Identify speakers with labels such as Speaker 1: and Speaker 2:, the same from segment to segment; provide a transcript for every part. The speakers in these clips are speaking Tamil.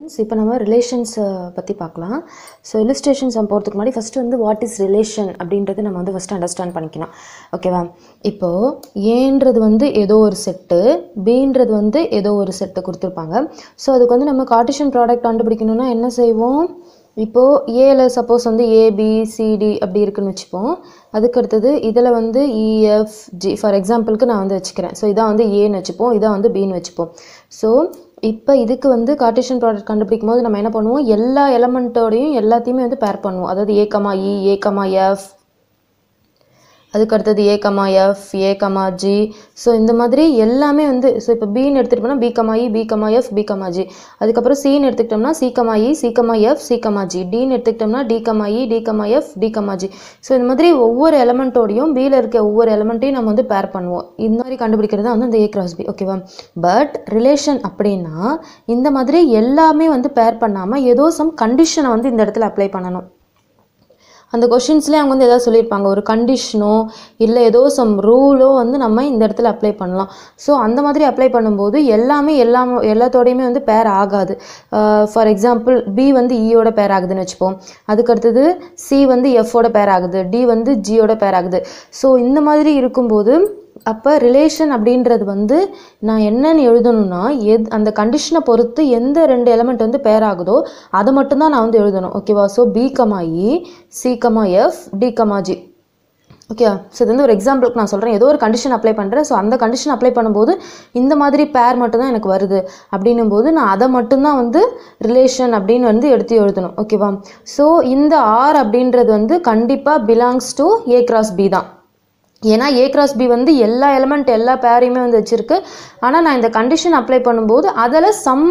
Speaker 1: இப்போ நம்ம ரிலேஷன்ஸை பற்றி பார்க்கலாம் ஸோ இல்லுஸ்ட்ரேஷன்ஸ் போகிறதுக்கு முன்னாடி ஃபஸ்ட்டு வந்து வாட் இஸ் ரிலேஷன் அப்படின்றது நம்ம வந்து ஃபஸ்ட்டு அண்டர்ஸ்டாண்ட் பண்ணிக்கணும். ஓகேவா இப்போது ஏன்றது வந்து ஏதோ ஒரு செட்டு பீன்றது வந்து ஏதோ ஒரு செட்டு கொடுத்துருப்பாங்க. ஸோ அதுக்கு வந்து நம்ம கார்டிஷன் ப்ராடக்ட் கண்டுபிடிக்கணும்னா என்ன செய்வோம்? இப்போது ஏல சப்போஸ் வந்து ஏபிசிடி அப்படி இருக்குன்னு வச்சுப்போம். அதுக்கு அடுத்தது இதில் வந்து இஎஃப் ஜி ஃபார் எக்ஸாம்பிளுக்கு நான் வந்து வச்சுக்கிறேன். ஸோ இதான் வந்து ஏன்னு வச்சுப்போம். இதான் வந்து பின்னு வச்சுப்போம். ஸோ இப்போ இதுக்கு வந்து கார்டேஷன் ப்ராடக்ட் கண்டுபிடிக்கும் போது நம்ம என்ன பண்ணுவோம்? எல்லா எலமெண்ட்டோடையும் எல்லாத்தையுமே வந்து பேர் பண்ணுவோம். அதாவது ஏகமா இ ஏகமா எஃப் அதுக்கு அடுத்தது A comma F A comma G so இந்த மாதிரி எல்லாமே வந்து ஸோ இப்போ பின்னு எடுத்துகிட்டு போனால் B comma e, E B comma F B comma G அதுக்கப்புறம் சின்னு எடுத்துக்கிட்டோம்னா C comma E C comma F C comma G டின்னு எடுத்துக்கிட்டோம்னா D comma E D comma F D comma G so இந்த மாதிரி ஒவ்வொரு எலமெண்ட்டோடையும் பியில் இருக்க ஒவ்வொரு எலமெண்ட்டையும் நம்ம வந்து பேர் பண்ணுவோம். இந்த மாதிரி கண்டுபிடிக்கிறது தான் வந்து அந்த ஏ கிராஸ் பி ஓகேவா பட் ரிலேஷன் அப்படின்னா இந்த மாதிரி எல்லாமே வந்து பேர் பண்ணாமல் ஏதோ சம் கண்டிஷனை வந்து இந்த இடத்துல அப்ளை பண்ணணும். அந்த கொஷின்ஸ்லேயே அவங்க வந்து எதாவது சொல்லியிருப்பாங்க. ஒரு கண்டிஷனோ இல்லை ஏதோ சம் ரூலோ வந்து நம்ம இந்த இடத்துல அப்ளை பண்ணலாம். ஸோ அந்த மாதிரி அப்ளை பண்ணும்போது எல்லாமே எல்லாம் எல்லாத்தோடையுமே வந்து பேர் ஆகாது. ஃபார் எக்ஸாம்பிள் பி வந்து e இயோட பேர் ஆகுதுன்னு வச்சுப்போம். அதுக்கு அடுத்தது சி வந்து எஃபோட பேர் ஆகுது. டி வந்து ஜியோட பேர் ஆகுது. ஸோ இந்த மாதிரி இருக்கும்போது அப்போ ரிலேஷன் அப்படின்றது வந்து நான் என்னன்னு எழுதணும்னா எத் அந்த கண்டிஷனை பொறுத்து எந்த ரெண்டு எலமெண்ட் வந்து பேர் ஆகுதோ அதை மட்டும்தான் நான் வந்து எழுதணும். ஓகேவா so B comma E C comma F D comma G okay so இது வந்து ஒரு எக்ஸாம்பிளுக்கு நான் சொல்கிறேன் ஏதோ ஒரு கண்டிஷன் அப்ளை பண்ணுறேன் ஸோ அந்த கண்டிஷன் அப்ளை பண்ணும்போது இந்த மாதிரி பேர் மட்டும்தான் எனக்கு வருது. அப்படின்னும் போது நான் அதை மட்டும்தான் வந்து ரிலேஷன் அப்படின்னு வந்து எடுத்து எழுதணும். ஓகேவா ஸோ இந்த ஆர் அப்படின்றது வந்து கண்டிப்பாக belongs to A cross B தான். ஏன்னா ஏ கிராஸ் பி வந்து எல்லா எலமெண்ட் எல்லா பேரையுமே வந்து வச்சுருக்கு. ஆனால் நான் இந்த கண்டிஷன் அப்ளை பண்ணும்போது அதில் சம்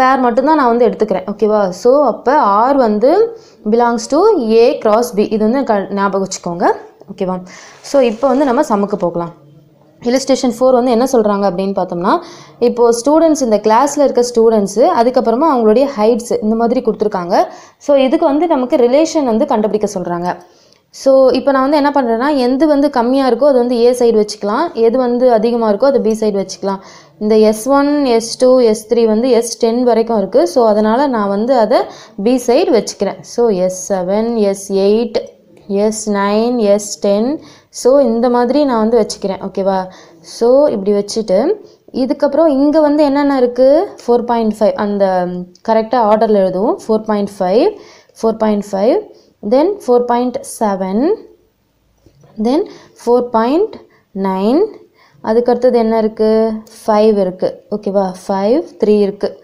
Speaker 1: பேர் மட்டும்தான் நான் வந்து எடுத்துக்கிறேன். ஓகேவா ஸோ அப்போ ஆர் வந்து belongs to A cross B இது வந்து க ஞாபகம் வச்சுக்கோங்க. ஓகேவா ஸோ இப்போ வந்து நம்ம சமுக்கு போகலாம். இல்லஸ்ட்ரேஷன் ஃபோர் வந்து என்ன சொல்கிறாங்க அப்படின்னு பார்த்தோம்னா இப்போது ஸ்டூடெண்ட்ஸ் இந்த கிளாஸில் இருக்க ஸ்டூடெண்ட்ஸு அதுக்கப்புறமா அவங்களுடைய ஹைட்ஸ் இந்த மாதிரி கொடுத்துருக்காங்க. ஸோ இதுக்கு வந்து நமக்கு ரிலேஷன் வந்து கண்டுபிடிக்க சொல்கிறாங்க ஸோ இப்போ நான் வந்து என்ன பண்ணுறேன்னா எது வந்து கம்மியாக இருக்கோ அது வந்து ஏ சைடு வச்சுக்கலாம். எது வந்து அதிகமாக இருக்கோ அது பி சைடு வச்சுக்கலாம். இந்த S one S two S three வந்து எஸ் டென் வரைக்கும் இருக்குது ஸோ அதனால் நான் வந்து அதை பி சைடு வச்சுக்கிறேன். So S seven S eight S nine S ten so இந்த மாதிரி நான் வந்து வச்சுக்கிறேன். ஓகேவா ஸோ இப்படி வச்சுட்டு இதுக்கப்புறம் இங்கே வந்து என்னென்ன இருக்குது ஃபோர் பாயிண்ட் ஃபைவ் அந்த கரெக்டாக ஆர்டரில் எழுதுவோம். Four point five four point five then four point seven then four point nine அதுக்கடுத்தது என்ன இருக்குது ஃபைவ் இருக்குது ஓகேவா ஃபைவ் த்ரீ இருக்குது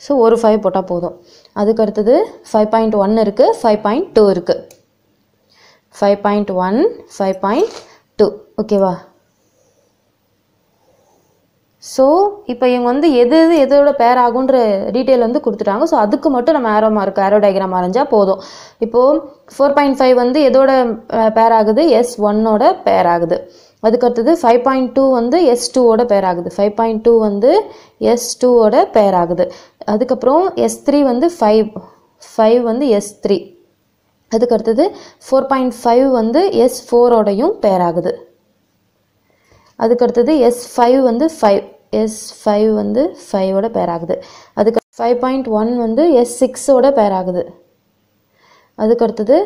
Speaker 1: ஸோ ஒரு ஃபைவ் போட்டால் போதும். அதுக்கு அடுத்தது ஃபைவ் பாயிண்ட் ஒன் இருக்குது ஃபைவ் பாயிண்ட் டூ இருக்குது five point one five point two ஓகேவா ஸோ இப்போ இவங்க வந்து எது எது எதோட பேர் ஆகுன்ற டீட்டெயில் வந்து கொடுத்துட்டாங்க. ஸோ அதுக்கு மட்டும் நம்ம ஆரோ மார்க் ஆரோ டயக்ராம் வரைஞ்சால் போதும். இப்போது ஃபோர் பாயிண்ட் ஃபைவ் வந்து எதோட பேர் ஆகுது? எஸ் ஒன்னோட பேர் ஆகுது. அதுக்கடுத்தது ஃபைவ் பாயிண்ட் டூ வந்து எஸ் டூவோட பேர் ஆகுது. ஃபைவ் பாயிண்ட் டூ வந்து எஸ் டூவோட பேர் ஆகுது. அதுக்கப்புறம் எஸ் த்ரீ வந்து ஃபைவ் ஃபைவ் வந்து எஸ் த்ரீ அதுக்கடுத்தது ஃபோர் பாயிண்ட் ஃபைவ் வந்து எஸ் ஃபோரோடையும் பேர் ஆகுது. அதுக்கடுத்தது எஸ் ஃபைவ் வந்து ஃபைவ் எஸ் ஃபைவ் வந்து ஃபைவோட பேர் ஆகுது. அதுக்கு ஃபைவ் பாயிண்ட் ஒன் வந்து எஸ் சிக்ஸோட பேர் ஆகுது. அதுக்கு அடுத்தது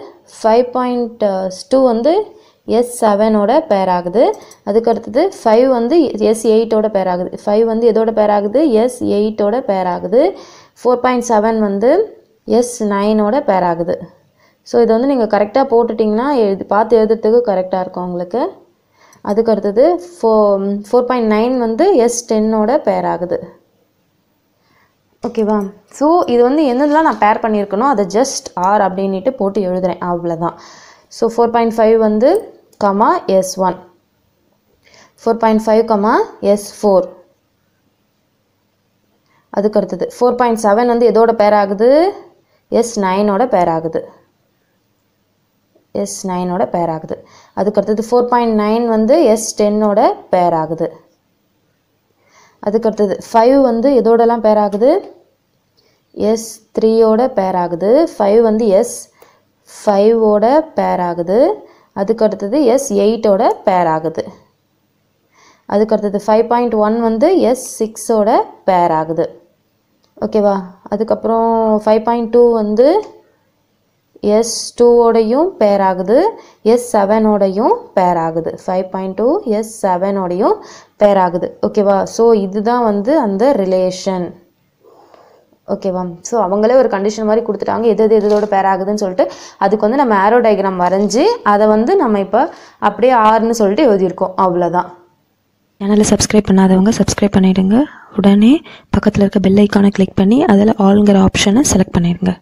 Speaker 1: ஃபைவ் பாயிண்ட் டூ வந்து எஸ் செவனோட பேர் ஆகுது. அதுக்கடுத்தது ஃபைவ் வந்து எஸ் எயிட்டோட பேர் ஆகுது. ஃபைவ் வந்து எதோட பேர் ஆகுது? எஸ் எயிட்டோட பேர் ஆகுது. ஃபோர் பாயிண்ட் செவன் வந்து எஸ் நைனோட பேர் ஆகுது. ஸோ இதை வந்து நீங்கள் கரெக்டாக போட்டுட்டிங்கன்னா எழுதி பார்த்து எழுதுறதுக்கு கரெக்டாக இருக்கும் உங்களுக்கு. அதுக்கு அடுத்தது ஃபோ ஃபோர் பாயிண்ட் நைன் வந்து எஸ் டென்னோட பேர் ஆகுது. ஓகேவா ஸோ இது வந்து என்னென்னலாம் நான் பேர் பண்ணியிருக்கனோ அதை ஜஸ்ட் ஆர் அப்படின்ட்டு போட்டு எழுதுகிறேன் அவ்வளோதான் ஸோ ஃபோர் பாயிண்ட் ஃபைவ் வந்து comma S one four point five comma S four அதுக்கு அடுத்தது ஃபோர் பாயிண்ட் செவன் வந்து எதோட பேர் ஆகுது? எஸ் நைனோட பேர் ஆகுது. எஸ் நைனோட பேர் ஆகுது. அதுக்கு அடுத்தது ஃபோர் பாயிண்ட் நைன் வந்து எஸ் டென்னோட பேர் ஆகுது. அதுக்கு அடுத்தது ஃபைவ் வந்து எதோடலாம் பேர் ஆகுது? எஸ் த்ரீயோட பேர் ஆகுது. ஃபைவ் வந்து எஸ் ஃபைவோட பேர் ஆகுது. அதுக்கு அடுத்தது எஸ் எயிட்டோட பேர் ஆகுது. அதுக்கு அடுத்தது ஃபைவ் பாயிண்ட் ஒன் வந்து எஸ் சிக்ஸோட பேர் ஆகுது. ஓகேவா அதுக்கப்புறம் ஃபைவ் பாயிண்ட் டூ வந்து எஸ் டூவோடையும் பேர் ஆகுது. எஸ் செவனோடையும் பேர் ஆகுது. ஃபைவ் பாயிண்ட் டூ எஸ் செவனோடையும் பேர் ஆகுது. ஓகேவா ஸோ இதுதான் வந்து அந்த ரிலேஷன் ஓகேவா ஸோ அவங்களே ஒரு கண்டிஷன் மாதிரி கொடுத்துட்டாங்க. எது எது எதோட பேர் ஆகுதுன்னு சொல்லிட்டு அதுக்கு வந்து நம்ம ஆரோ டயக்ராம் வரைஞ்சி அதை வந்து நம்ம இப்போ அப்படியே ஆறுன்னு சொல்லிட்டு எழுதியிருக்கோம். அவ்வளோதான்
Speaker 2: சேனலை சப்ஸ்கிரைப் பண்ணாதவங்க சப்ஸ்கிரைப் பண்ணிவிடுங்க உடனே பக்கத்தில் இருக்க பெல் ஐக்கானை கிளிக் பண்ணி அதில் ஆளுங்கிற ஆப்ஷனை செலக்ட் பண்ணிடுங்க.